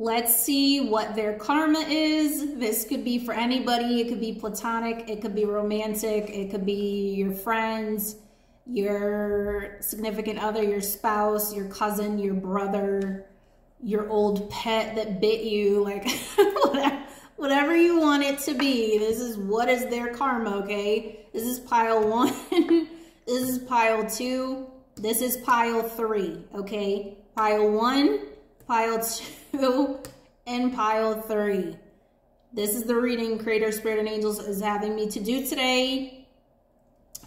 Let's see what their karma is. This could be for anybody. It could be platonic. It could be romantic. It could be your friends, your significant other, your spouse, your cousin, your brother, your old pet that bit you. Like, whatever you want it to be. This is what is their karma, okay? This is pile one. this is pile two. This is pile three, okay? Pile one pile two, and pile three. This is the reading Creator Spirit and Angels is having me to do today.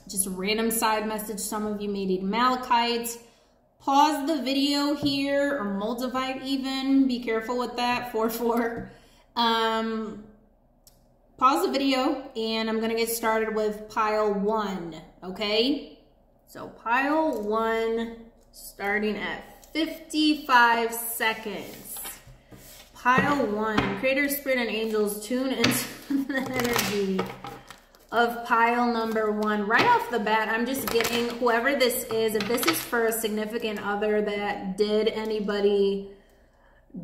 Just a random side message. Some of you may need malachite. Pause the video here or moldavite even. Be careful with that. 4-4. Um, pause the video and I'm going to get started with pile one. Okay? So pile one starting at 55 seconds. Pile one, Creator, Spirit, and Angels tune into the energy of pile number one. Right off the bat, I'm just getting whoever this is, if this is for a significant other that did anybody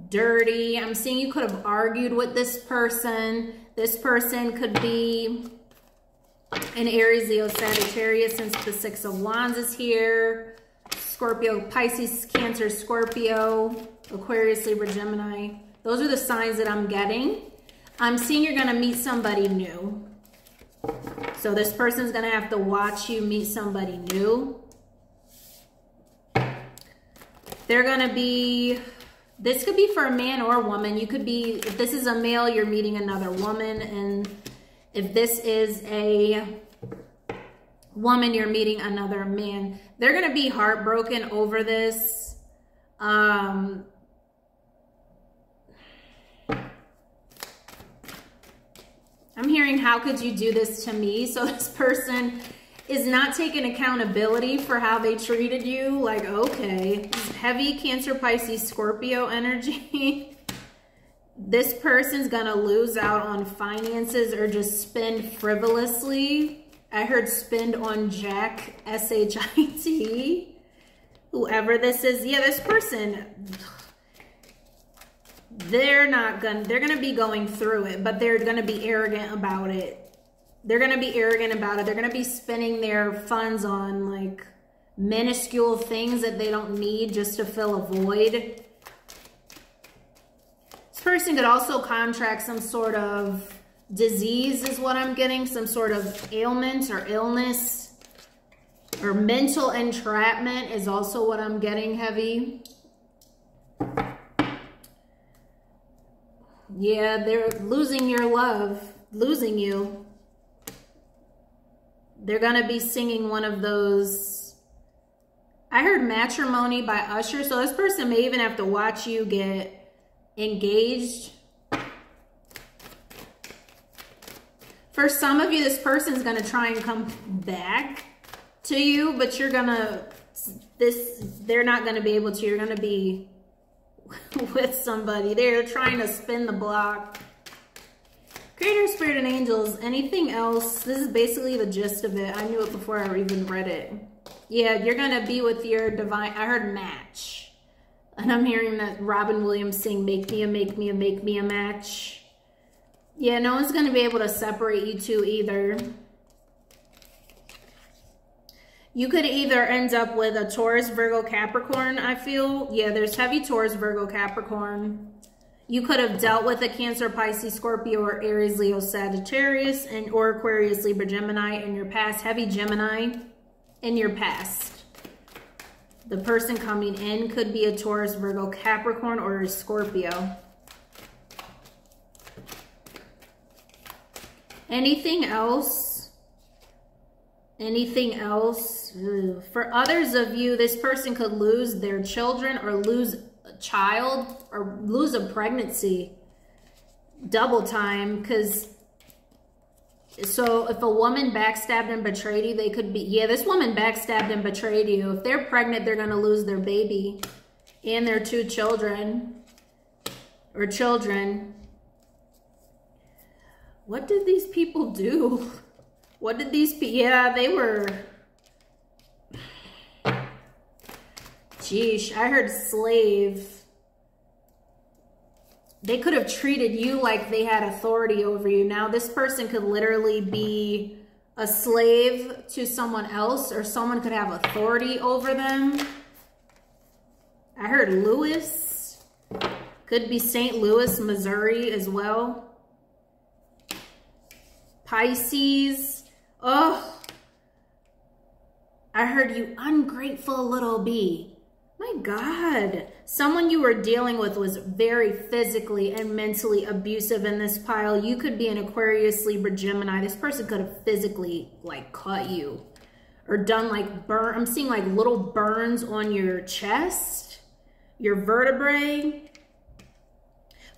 dirty, I'm seeing you could have argued with this person. This person could be an Aries, Leo, Sagittarius since the Six of Wands is here. Scorpio, Pisces, Cancer, Scorpio, Aquarius, Libra, Gemini. Those are the signs that I'm getting. I'm seeing you're going to meet somebody new. So this person's going to have to watch you meet somebody new. They're going to be, this could be for a man or a woman. You could be, if this is a male, you're meeting another woman. And if this is a woman, you're meeting another man. They're going to be heartbroken over this. Um, I'm hearing, how could you do this to me? So this person is not taking accountability for how they treated you. Like, okay, heavy Cancer, Pisces, Scorpio energy. this person's to lose out on finances or just spend frivolously I heard spend on Jack, S-H-I-T. Whoever this is. Yeah, this person, they're not gonna, they're gonna be going through it, but they're gonna be arrogant about it. They're gonna be arrogant about it. They're gonna be spending their funds on like minuscule things that they don't need just to fill a void. This person could also contract some sort of disease is what I'm getting, some sort of ailment or illness. Or mental entrapment is also what I'm getting heavy. Yeah, they're losing your love, losing you. They're going to be singing one of those. I heard Matrimony by Usher. So this person may even have to watch you get engaged for some of you, this person is going to try and come back to you, but you're going to, this, they're not going to be able to. You're going to be with somebody. They're trying to spin the block. Creator, Spirit, and Angels. Anything else? This is basically the gist of it. I knew it before I even read it. Yeah, you're going to be with your divine... I heard match. And I'm hearing that Robin Williams sing, make me a, make me a, make me a match. Yeah, no one's going to be able to separate you two either. You could either end up with a Taurus, Virgo, Capricorn, I feel. Yeah, there's heavy Taurus, Virgo, Capricorn. You could have dealt with a Cancer, Pisces, Scorpio, or Aries, Leo, Sagittarius, and or Aquarius, Libra, Gemini in your past. Heavy Gemini in your past. The person coming in could be a Taurus, Virgo, Capricorn, or a Scorpio. Anything else? Anything else? For others of you, this person could lose their children or lose a child or lose a pregnancy double time because so if a woman backstabbed and betrayed you, they could be, yeah, this woman backstabbed and betrayed you. If they're pregnant, they're going to lose their baby and their two children or children. What did these people do? What did these people, yeah, they were, Geesh, I heard slave. they could have treated you like they had authority over you. Now this person could literally be a slave to someone else or someone could have authority over them. I heard Lewis. Could be St. Louis, Missouri as well. Pisces. Oh, I heard you ungrateful little bee. My God. Someone you were dealing with was very physically and mentally abusive in this pile. You could be an Aquarius, Libra, Gemini. This person could have physically like cut you or done like burn. I'm seeing like little burns on your chest, your vertebrae.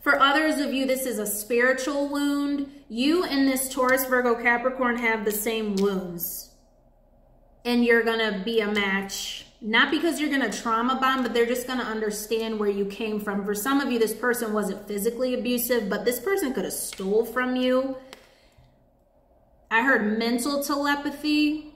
For others of you, this is a spiritual wound. You and this Taurus, Virgo, Capricorn have the same wounds. And you're going to be a match not because you're going to trauma bond, but they're just going to understand where you came from. For some of you, this person wasn't physically abusive, but this person could have stole from you. I heard mental telepathy.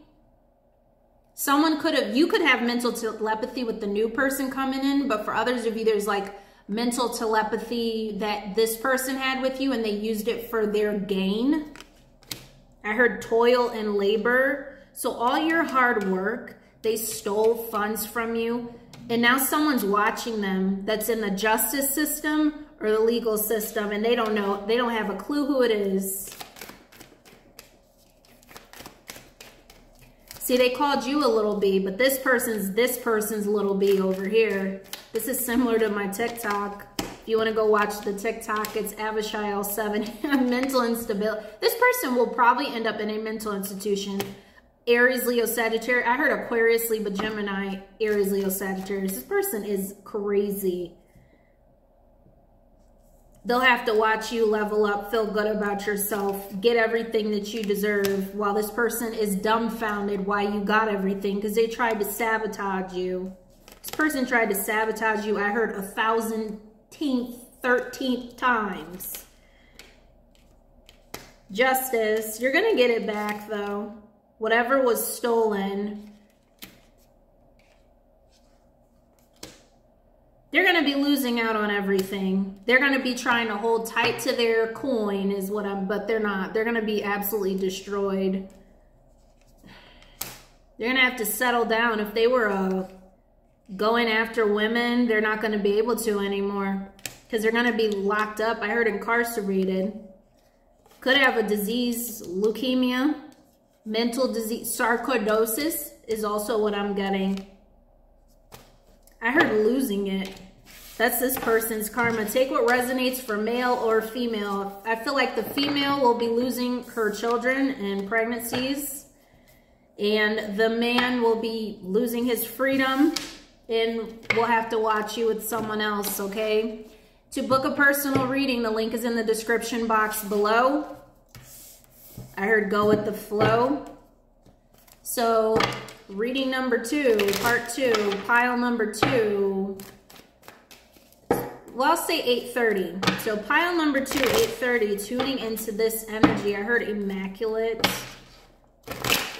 Someone could have, you could have mental telepathy with the new person coming in, but for others of you, there's like mental telepathy that this person had with you and they used it for their gain. I heard toil and labor. So all your hard work, they stole funds from you, and now someone's watching them that's in the justice system or the legal system, and they don't know, they don't have a clue who it is. See, they called you a little bee, but this person's this person's little bee over here. This is similar to my TikTok. If you want to go watch the TikTok, it's Avishai7, mental instability. This person will probably end up in a mental institution Aries, Leo, Sagittarius. I heard Aquarius, Libra, Gemini, Aries, Leo, Sagittarius. This person is crazy. They'll have to watch you level up, feel good about yourself, get everything that you deserve while this person is dumbfounded why you got everything because they tried to sabotage you. This person tried to sabotage you, I heard a thousandteenth, thirteenth times. Justice. You're going to get it back though whatever was stolen, they're going to be losing out on everything. They're going to be trying to hold tight to their coin is what I'm, but they're not. They're going to be absolutely destroyed. They're going to have to settle down. If they were uh, going after women, they're not going to be able to anymore because they're going to be locked up. I heard incarcerated. Could have a disease, leukemia mental disease, sarcoidosis is also what I'm getting. I heard losing it. That's this person's karma. Take what resonates for male or female. I feel like the female will be losing her children in pregnancies. And the man will be losing his freedom and we'll have to watch you with someone else, okay? To book a personal reading, the link is in the description box below. I heard go with the flow. So reading number two, part two, pile number two, well, I'll say 8.30. So pile number two, 8.30, tuning into this energy. I heard immaculate.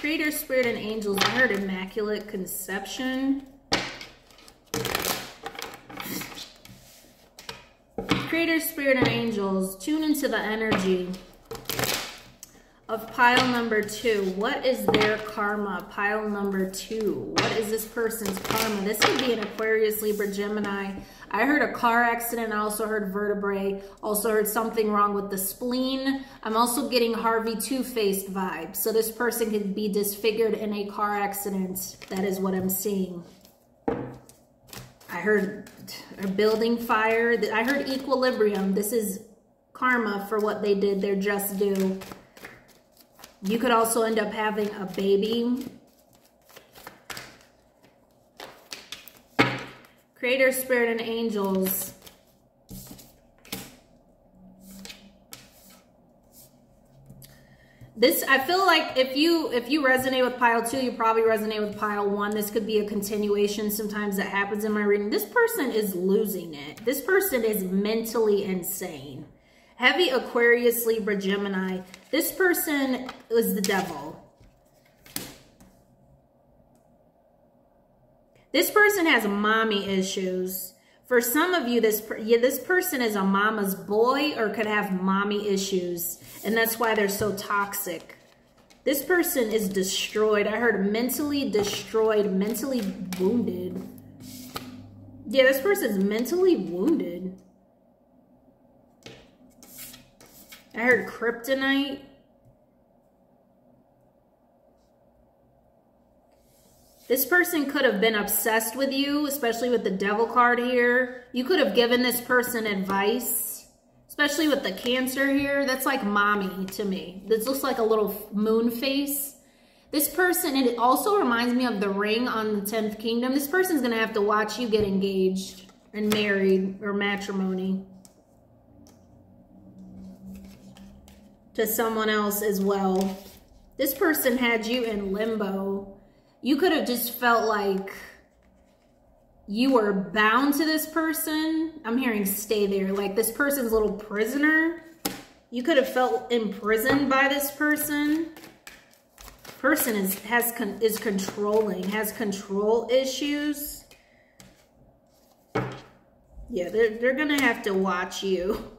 Creator, Spirit, and Angels. I heard immaculate conception. Creator, Spirit, and Angels. Tune into the energy of pile number two. What is their karma? Pile number two. What is this person's karma? This could be an Aquarius, Libra, Gemini. I heard a car accident. I also heard vertebrae. Also heard something wrong with the spleen. I'm also getting Harvey Two-Faced vibes. So this person could be disfigured in a car accident. That is what I'm seeing. I heard a building fire. I heard equilibrium. This is karma for what they did. They're just due. You could also end up having a baby. Creator, Spirit, and Angels. This, I feel like if you if you resonate with pile two, you probably resonate with pile one. This could be a continuation. Sometimes that happens in my reading. This person is losing it. This person is mentally insane. Heavy Aquarius, Libra, Gemini. This person is the devil. This person has mommy issues. For some of you, this yeah, this person is a mama's boy or could have mommy issues. And that's why they're so toxic. This person is destroyed. I heard mentally destroyed, mentally wounded. Yeah, this person's mentally wounded. I heard kryptonite. This person could have been obsessed with you, especially with the devil card here. You could have given this person advice, especially with the cancer here. That's like mommy to me. This looks like a little moon face. This person, it also reminds me of the ring on the 10th kingdom. This person's going to have to watch you get engaged and married or matrimony. to someone else as well. This person had you in limbo. You could have just felt like you were bound to this person. I'm hearing stay there. Like this person's little prisoner. You could have felt imprisoned by this person. Person is has con, is controlling, has control issues. Yeah, they're, they're going to have to watch you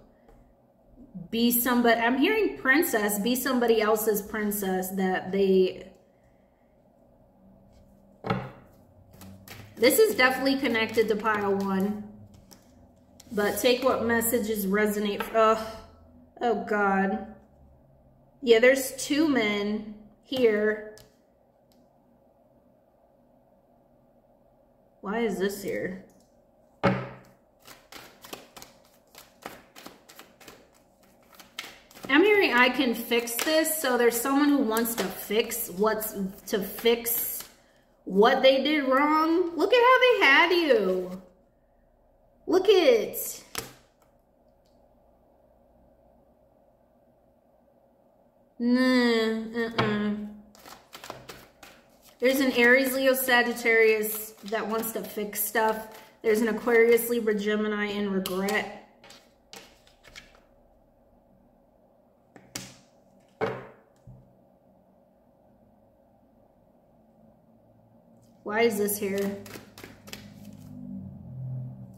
be somebody, I'm hearing princess, be somebody else's princess that they, this is definitely connected to pile one, but take what messages resonate. Oh, oh God. Yeah, there's two men here. Why is this here? I'm hearing I can fix this. So there's someone who wants to fix what's to fix what they did wrong. Look at how they had you. Look at Nah, uh-uh. There's an Aries, Leo, Sagittarius that wants to fix stuff. There's an Aquarius, Libra, Gemini, and regret. Why is this here?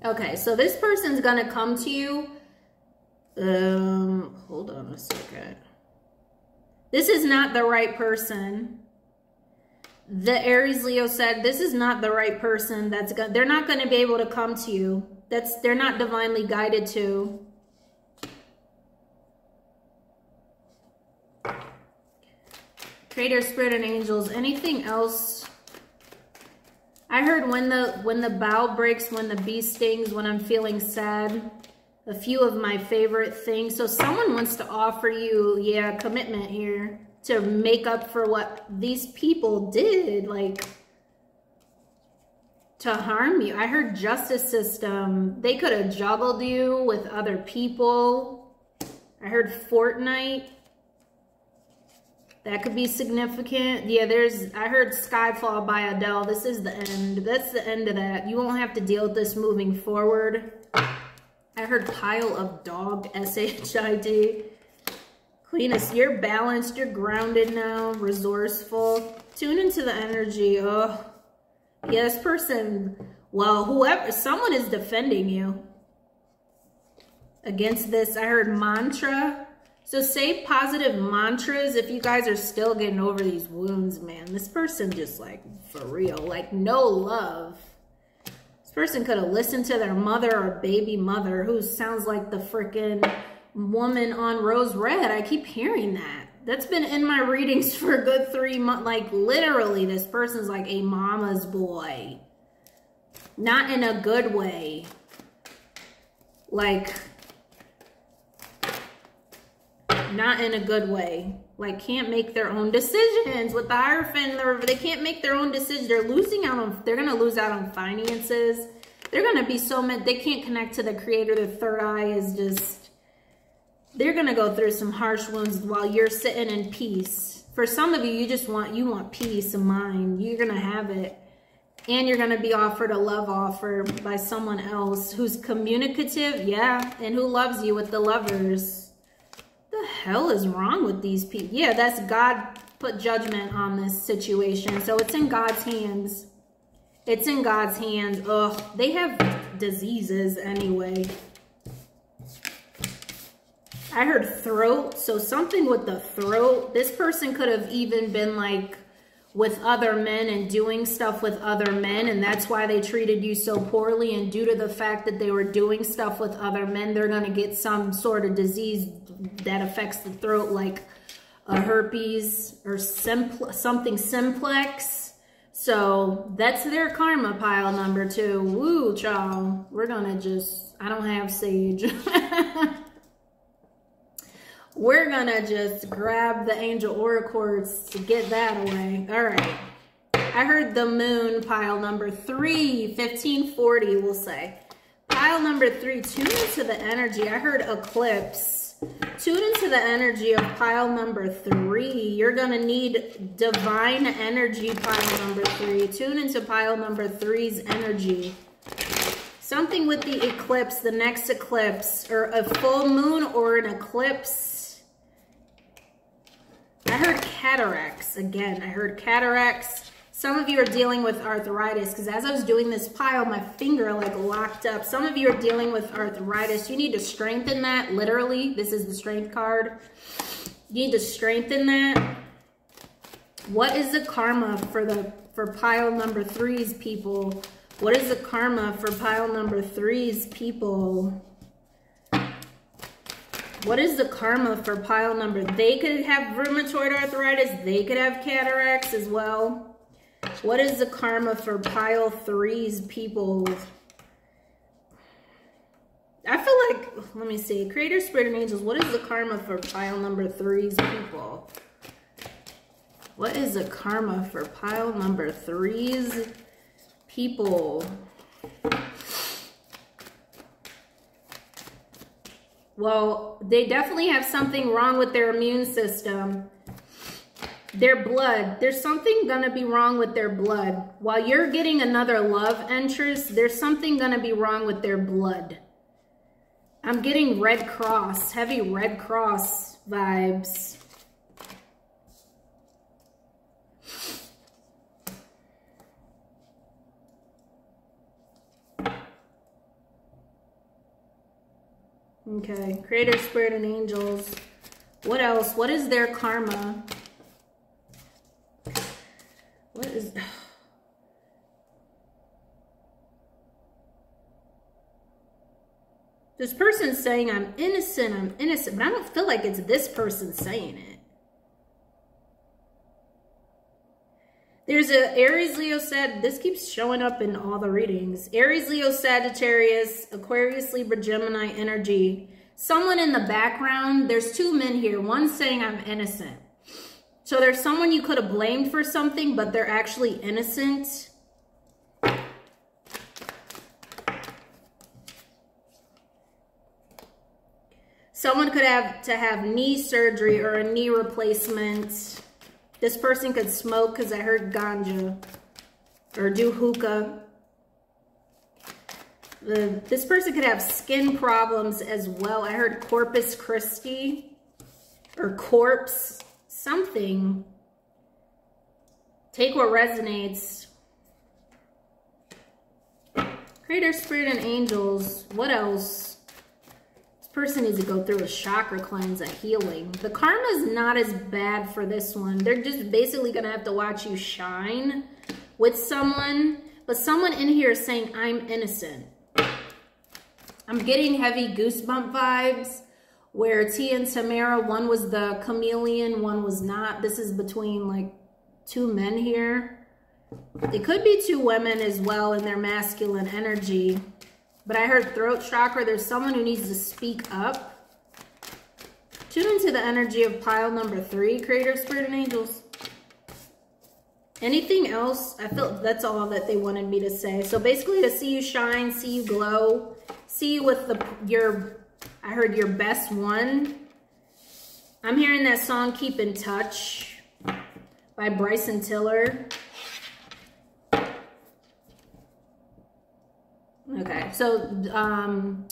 Okay, so this person's gonna come to you. Um, hold on a second. This is not the right person. The Aries Leo said, this is not the right person that's gonna, they're not gonna be able to come to you. That's, they're not divinely guided to. Creator, Spirit, and Angels. Anything else I heard when the when the bow breaks, when the bee stings, when I'm feeling sad. A few of my favorite things. So someone wants to offer you, yeah, commitment here to make up for what these people did, like to harm you. I heard justice system. They could have juggled you with other people. I heard Fortnite. That could be significant. Yeah, there's, I heard Skyfall by Adele. This is the end. That's the end of that. You won't have to deal with this moving forward. I heard Pile of Dog, S-H-I-D. Cleanest, you're balanced, you're grounded now, resourceful. Tune into the energy. Oh, yeah, this person, well, whoever, someone is defending you against this. I heard mantra. So say positive mantras if you guys are still getting over these wounds, man. This person just like, for real, like no love. This person could have listened to their mother or baby mother who sounds like the freaking woman on Rose Red. I keep hearing that. That's been in my readings for a good three months. Like literally this person's like a mama's boy. Not in a good way. Like not in a good way. Like can't make their own decisions with the Hierophant. They can't make their own decisions. They're losing out on, they're going to lose out on finances. They're going to be so mad. They can't connect to the creator. The third eye is just, they're going to go through some harsh wounds while you're sitting in peace. For some of you, you just want, you want peace of mind. You're going to have it. And you're going to be offered a love offer by someone else who's communicative. Yeah. And who loves you with the lovers the hell is wrong with these people? Yeah, that's God put judgment on this situation. So it's in God's hands. It's in God's hands. Ugh, they have diseases anyway. I heard throat, so something with the throat. This person could have even been like with other men and doing stuff with other men and that's why they treated you so poorly. And due to the fact that they were doing stuff with other men they're going to get some sort of disease that affects the throat like a herpes or simpl something simplex. So that's their karma pile number two. Woo child. We're gonna just i don't have sage We're gonna just grab the angel oracles to get that away. All right. I heard the moon pile number three, 1540, we'll say. Pile number three, tune into the energy. I heard eclipse. Tune into the energy of pile number three. You're going to need divine energy, pile number three. Tune into pile number three's energy. Something with the eclipse, the next eclipse, or a full moon or an eclipse I heard cataracts again. I heard cataracts. Some of you are dealing with arthritis because as I was doing this pile, my finger like locked up. Some of you are dealing with arthritis. You need to strengthen that, literally. This is the strength card. You need to strengthen that. What is the karma for the for pile number threes, people? What is the karma for pile number threes, people? What is the karma for pile number? They could have rheumatoid arthritis. They could have cataracts as well. What is the karma for pile three's people? I feel like, let me see. Creator, Spirit, and Angels, what is the karma for pile number three's people? What is the karma for pile number three's people? Well, they definitely have something wrong with their immune system. Their blood. There's something going to be wrong with their blood. While you're getting another love interest, there's something going to be wrong with their blood. I'm getting Red Cross, heavy Red Cross vibes. Okay, creator, spirit, and angels. What else? What is their karma? What is... This person's saying I'm innocent, I'm innocent, but I don't feel like it's this person saying it. There's a Aries, Leo, Sag. This keeps showing up in all the readings. Aries, Leo, Sagittarius, Aquarius, Libra, Gemini energy. Someone in the background. There's two men here. One saying I'm innocent. So there's someone you could have blamed for something, but they're actually innocent. Someone could have to have knee surgery or a knee replacement. This person could smoke because I heard ganja or do hookah. The, this person could have skin problems as well. I heard Corpus Christi or corpse, something. Take what resonates. Creator, Spirit, and Angels. What else? Person needs to go through a chakra cleanse, a healing. The karma is not as bad for this one. They're just basically going to have to watch you shine with someone. But someone in here is saying, I'm innocent. I'm getting heavy goosebump vibes where T and Tamara, one was the chameleon, one was not. This is between like two men here. It could be two women as well in their masculine energy. But I heard throat chakra. There's someone who needs to speak up. Tune into the energy of pile number three, Creator, Spirit, and Angels. Anything else? I feel that's all that they wanted me to say. So basically to see you shine, see you glow, see you with the your, I heard your best one. I'm hearing that song, Keep in Touch by Bryson Tiller. Okay, so um,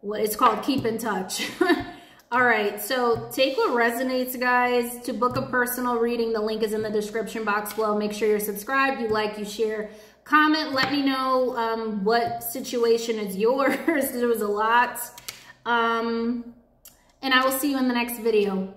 what it's called Keep in Touch. All right, so take what resonates, guys. To book a personal reading, the link is in the description box below. Make sure you're subscribed, you like, you share, comment, let me know um, what situation is yours. there was a lot. Um, and I will see you in the next video.